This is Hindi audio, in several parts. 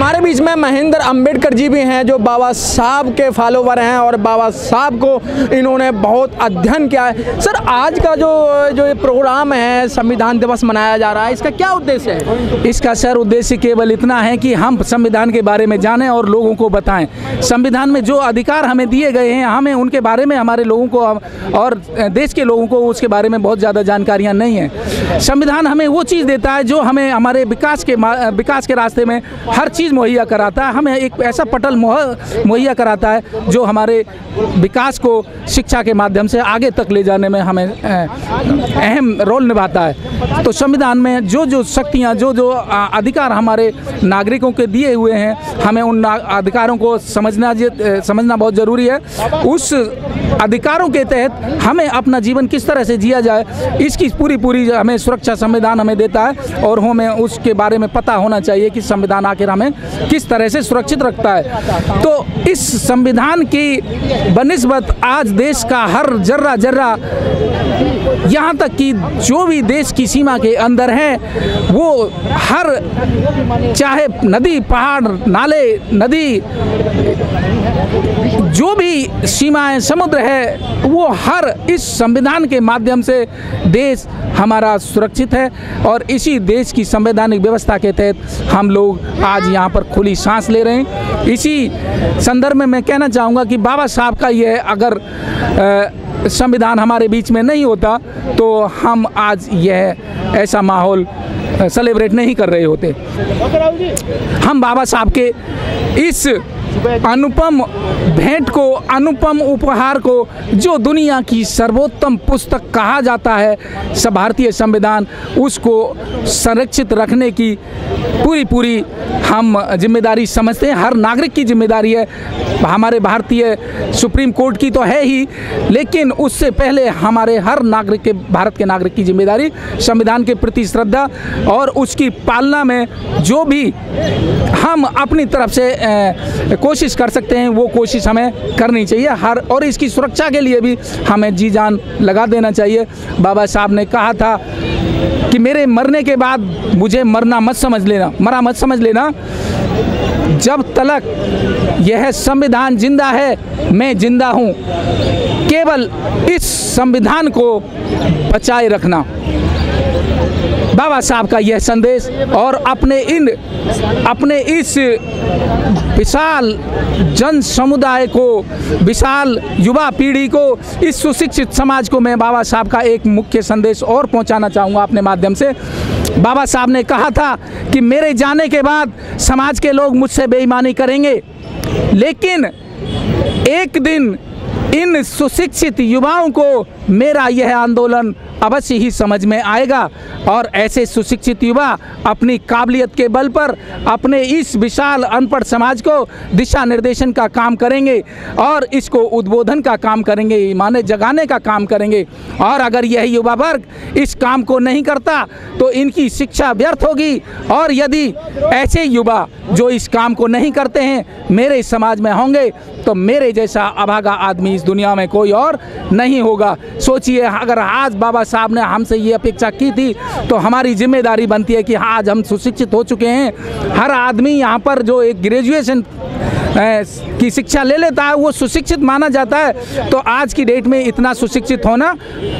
हमारे बीच में महेंद्र अंबेडकर जी भी हैं, जो बाबा साहब के फॉलोवर हैं और बाबा साहब को इन्होंने बहुत अध्ययन किया है। सर, आज का जो जो ये प्रोग्राम है, संविधान दिवस मनाया जा रहा है, इसका क्या उद्देश्य है? इसका सर उद्देश्य केवल इतना है कि हम संविधान के बारे में जानें और लोगों को बताएँ। संविधान में जो अधिकार हमें दिए गए हैं, हमें उनके बारे में, हमारे लोगों को और देश के लोगों को उसके बारे में बहुत ज़्यादा जानकारियाँ नहीं हैं। संविधान हमें वो चीज़ देता है जो हमें, हमारे विकास के विकास के रास्ते में हर चीज़ मुहैया कराता है, हमें एक ऐसा पटल मुहैया कराता है जो हमारे विकास को शिक्षा के माध्यम से आगे तक ले जाने में हमें अहम रोल निभाता है। तो संविधान में जो जो शक्तियाँ जो जो अधिकार हमारे नागरिकों के दिए हुए हैं, हमें उन अधिकारों को समझना समझना बहुत ज़रूरी है। उस अधिकारों के तहत हमें अपना जीवन किस तरह से जिया जाए, इसकी पूरी पूरी हमें सुरक्षा संविधान हमें देता है और हमें उसके बारे में पता होना चाहिए कि संविधान आखिर हमें किस तरह से सुरक्षित रखता है। तो इस संविधान की बनस्बत आज देश का हर जर्रा जर्रा यहाँ तक कि जो भी देश की सीमा के अंदर हैं, वो हर, चाहे नदी, पहाड़, नाले, नदी जो भी सीमाएँ समुद्र है, वो हर इस संविधान के माध्यम से देश हमारा सुरक्षित है और इसी देश की संवैधानिक व्यवस्था के तहत हम लोग आज यहाँ पर खुली सांस ले रहे हैं। इसी संदर्भ में मैं कहना चाहूँगा कि बाबा साहब का यह अगर संविधान हमारे बीच में नहीं होता तो हम आज यह ऐसा माहौल सेलिब्रेट नहीं कर रहे होते। हम बाबा साहब के इस अनुपम भेंट को, अनुपम उपहार को, जो दुनिया की सर्वोत्तम पुस्तक कहा जाता है सब भारतीय संविधान, उसको संरक्षित रखने की पूरी पूरी हम ज़िम्मेदारी समझते हैं। हर नागरिक की ज़िम्मेदारी है। हमारे भारतीय सुप्रीम कोर्ट की तो है ही, लेकिन उससे पहले हमारे हर नागरिक के, भारत के नागरिक की ज़िम्मेदारी, संविधान के प्रति श्रद्धा और उसकी पालना में जो भी हम अपनी तरफ़ से कोशिश कर सकते हैं, वो कोशिश हमें करनी चाहिए। हर, और इसकी सुरक्षा के लिए भी हमें जी जान लगा देना चाहिए। बाबा साहब ने कहा था कि मेरे मरने के बाद मुझे मरना मत समझ लेना, मरा मत समझ लेना। जब तलक यह संविधान ज़िंदा है, मैं ज़िंदा हूँ। केवल इस संविधान को बचाए रखना। बाबा साहब का यह संदेश और अपने इन, अपने इस विशाल जन समुदाय को, विशाल युवा पीढ़ी को, इस सुशिक्षित समाज को मैं बाबा साहब का एक मुख्य संदेश और पहुंचाना चाहूँगा अपने माध्यम से। बाबा साहब ने कहा था कि मेरे जाने के बाद समाज के लोग मुझसे बेईमानी करेंगे, लेकिन एक दिन इन सुशिक्षित युवाओं को मेरा यह आंदोलन अवश्य ही समझ में आएगा और ऐसे सुशिक्षित युवा अपनी काबिलियत के बल पर अपने इस विशाल अनपढ़ समाज को दिशा निर्देशन का काम करेंगे और इसको उद्बोधन का काम करेंगे, माने जगाने का काम करेंगे। और अगर यह युवा वर्ग इस काम को नहीं करता तो इनकी शिक्षा व्यर्थ होगी। और यदि ऐसे युवा जो इस काम को नहीं करते हैं, मेरे समाज में होंगे तो मेरे जैसा अभागा आदमी इस दुनिया में कोई और नहीं होगा। सोचिए, अगर आज बाबा साहब ने हमसे ये अपेक्षा की थी तो हमारी ज़िम्मेदारी बनती है कि हाँ आज हम सुशिक्षित हो चुके हैं। हर आदमी यहाँ पर जो एक ग्रेजुएशन की शिक्षा ले लेता है, वो सुशिक्षित माना जाता है। तो आज की डेट में इतना सुशिक्षित होना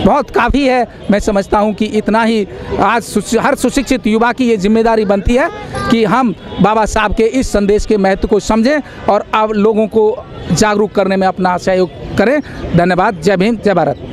बहुत काफ़ी है। मैं समझता हूँ कि इतना ही आज हर सुशिक्षित युवा की ये ज़िम्मेदारी बनती है कि हम बाबा साहब के इस संदेश के महत्व को समझें और अब लोगों को जागरूक करने में अपना सहयोग करें। धन्यवाद। जय भीम, जय भारत।